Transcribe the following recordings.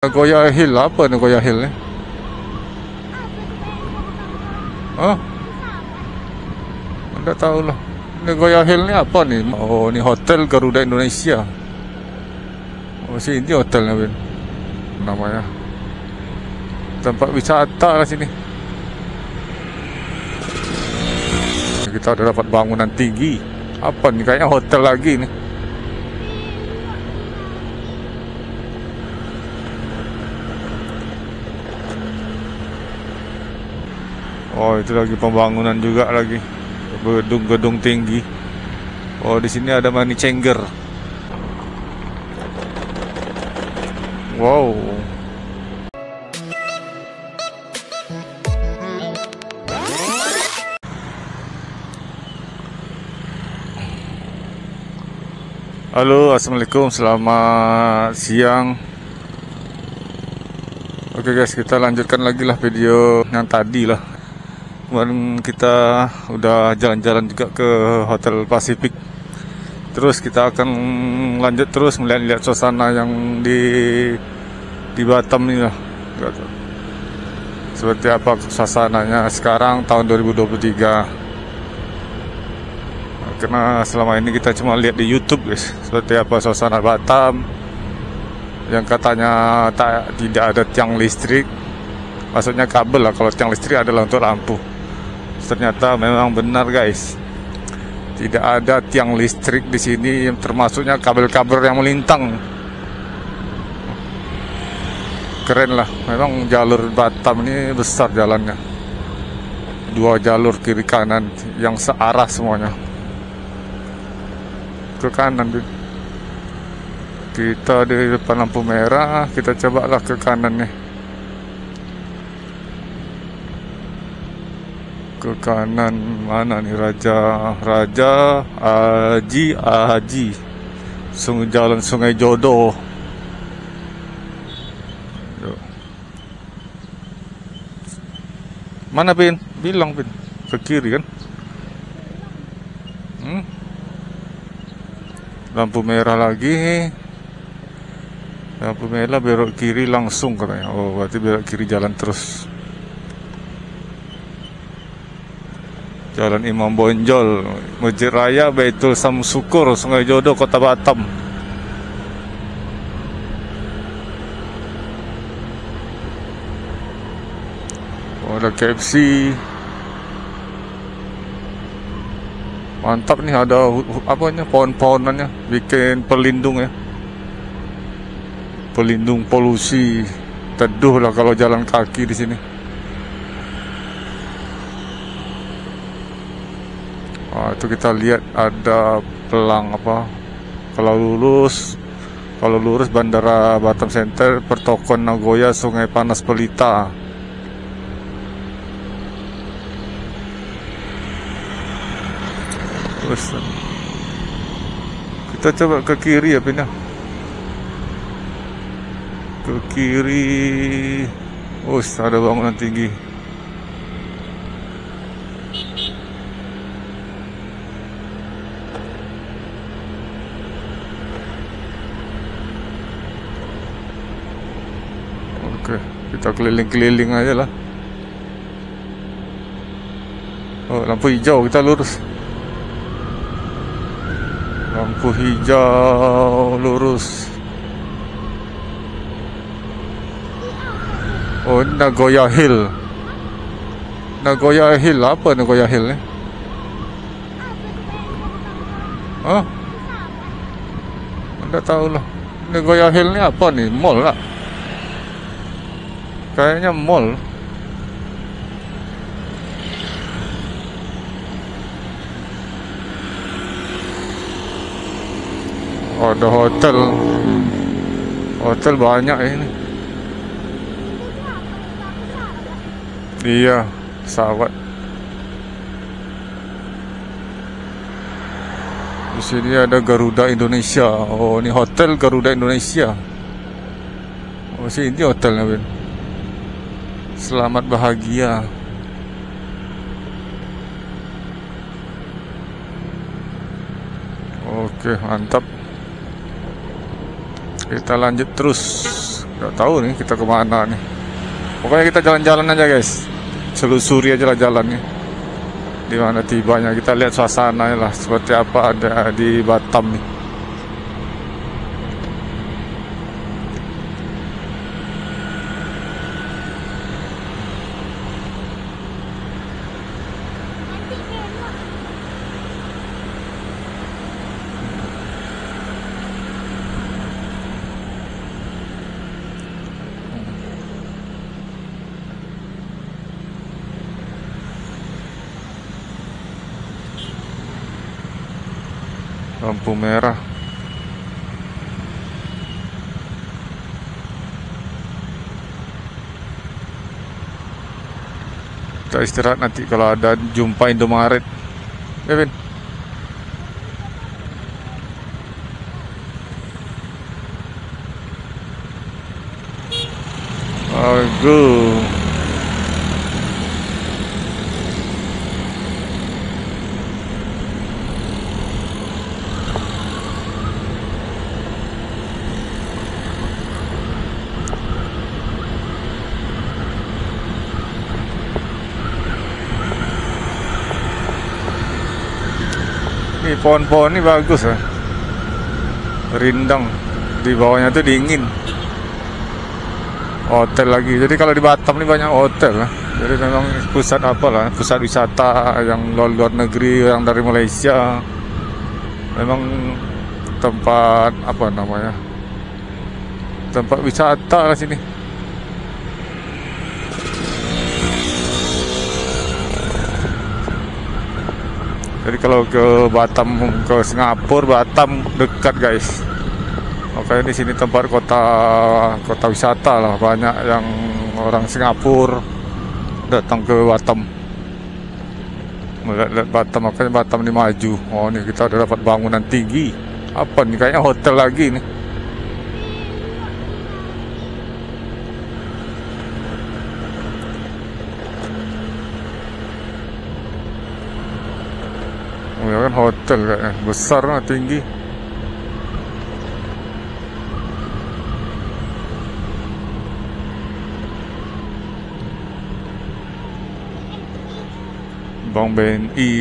Nagoya Hill apa Nagoya Hill ni? Ha? Tak tahulah. Nagoya Hill ni apa ni? Oh, ni hotel Garuda Indonesia. Oh, sini hotel ni. Namanya. Tempat wisata lah sini. Kita ada dapat bangunan tinggi. Apa ni? Kayaknya hotel lagi ni. Oh itu lagi pembangunan juga lagi gedung-gedung tinggi. Oh di sini ada money changer. Wow. Halo, assalamualaikum, selamat siang. Oke guys, kita lanjutkan lagi lah video yang tadi lah. Kemarin kita udah jalan-jalan juga ke Hotel Pacific. Terus kita akan lanjut terus melihat-lihat suasana yang di di Batam ini lah. Seperti apa suasananya sekarang tahun 2023 karena selama ini kita cuma lihat di YouTube guys. Seperti apa suasana Batam yang katanya tak tidak ada tiang listrik. Maksudnya kabel lah kalau tiang listrik adalah untuk lampu ternyata memang benar guys. Tidak ada tiang listrik di sini termasuknya kabel-kabel yang melintang. Keren lah memang jalur Batam ini besar jalannya. Dua jalur kiri kanan yang searah semuanya. Ke kanan kita di depan lampu merah kita cobalah ke kanan nih ke kanan mana nih Raja? Raja Aji Aji sungai jalan Sungai Jodoh mana Bin? Bilang Bin. Ke kiri kan? Hmm? lampu merah lagi. Lampu merah belok kiri langsung katanya. Oh berarti belok kiri jalan terus Jalan Imam Bonjol Masjid Raya Baitul Samsukur Sungai Jodoh Kota Batam oh, ada KFC Mantap nih ada apanya pohon-pohonannya bikin pelindung ya. Pelindung polusi. Teduh lah kalau jalan kaki di sini. Oh, itu kita lihat ada pelang apa? Kalau lurus kalau lurus Bandara Batam Center, Pertokon Nagoya, Sungai Panas Pelita. Terus kita coba ke kiri ya pindah. Ke kiri. Oh, ada bangunan tinggi. Kita keliling-keliling aja lah. Oh, lampu hijau kita lurus. Lampu hijau lurus. Oh, Nagoya Hill. Nagoya Hill apa Nagoya Hill ni? Oh, tak tahu lah. Nagoya Hill ni apa ni? Mall lah. Kayaknya mall. Oh, ada hotel. Hotel banyak ini. Iya, pesawat. Di sini ada Garuda Indonesia. Oh, ini hotel Garuda Indonesia. Oh, sini hotelnya, Ben. Selamat bahagia. Oke, mantap. Kita lanjut terus. Nggak tahu nih kita ke mana nih. Pokoknya kita jalan-jalan aja guys. Selusuri aja lah jalannya. Di mana tibanya. Kita lihat suasana lah. Seperti apa ada di Batam nih lampu merah. Kita istirahat nanti kalau ada jumpa Indomaret. Kevin Aduh pohon-pohon ini bagus ya. Rindang. Di bawahnya tuh dingin. Hotel lagi. Jadi kalau di Batam ini banyak hotel lah. Jadi memang pusat apa lah, pusat wisata yang luar, luar negeri, yang dari Malaysia. Memang tempat apa namanya? Tempat wisata lah sini. Jadi kalau ke Batam ke Singapura, Batam dekat guys. Oke di sini tempat kota kota wisata lah banyak yang orang Singapura datang ke Batam. Melihat Batam makanya Batam ini maju. Oh ini kita udah dapat bangunan tinggi. Apa nih kayaknya hotel lagi nih. Kan hotel kayaknya besar lah tinggi. Bank BNI.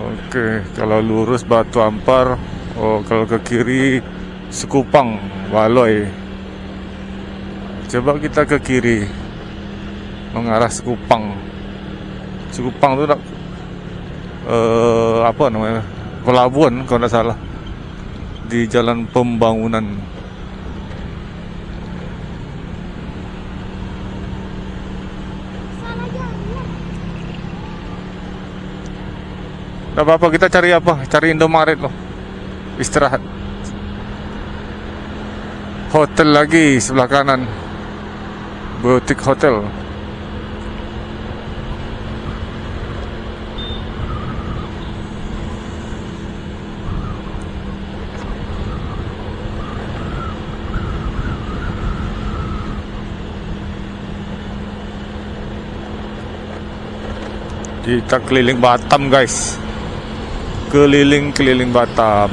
Oke, kalau lurus Batu Ampar, oh kalau ke kiri Sekupang, Baloi. Coba kita ke kiri mengarah Sekupang. Sekupang itu nak eh, apa namanya? Pelabuhan kalau tidak salah. Di jalan pembangunan. Tidak apa-apa kita cari apa? Cari Indomaret loh. Istirahat. Hotel lagi sebelah kanan. Butik hotel Kita keliling Batam guys. Keliling-keliling Batam.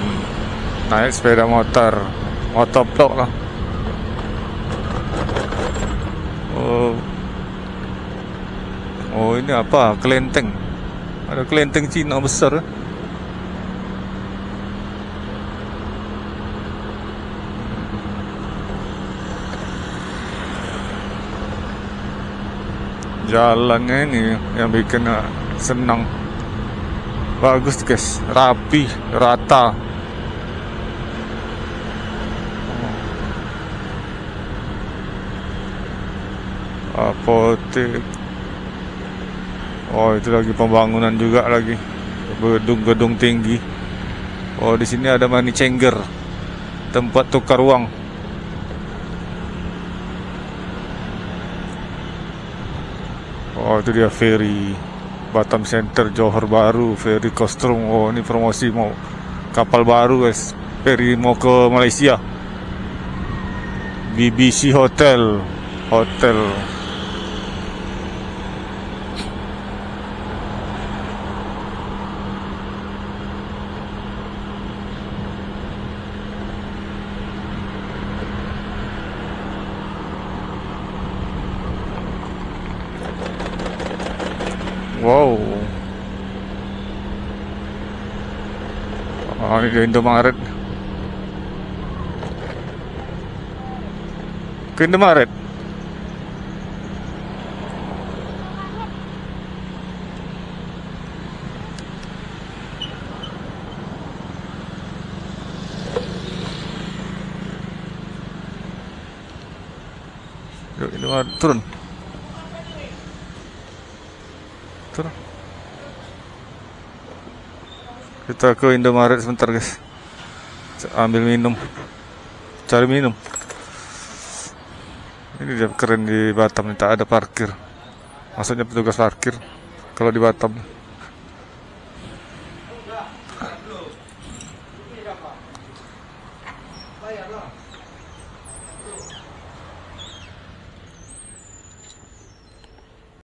Naik sepeda motor. Motovlog lah. Oh. Oh ini apa? Kelenteng. Ada kelenteng Cina besar Jalannya ini yang bikin uh, senang. Bagus guys, rapi, rata. Apotek Oh itu lagi pembangunan juga lagi. Gedung-gedung tinggi. Oh di sini ada money changer. Tempat tukar uang Oh itu dia ferry Batam Center Johor Baru. Ferry Kostrum Oh ini promosi mau kapal baru guys. Ferry mau ke Malaysia. BBC Hotel. Hotel Wow. Oh, ini Indomaret. Ke Indomaret. Yuk, Indomaret turun. Turun. Kita ke Indomaret sebentar guys. Ambil minum. Cari minum. Ini dia keren di Batam nih tak ada parkir. Maksudnya petugas parkir kalau di Batam.